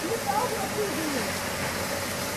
Que tal, meu cozinha.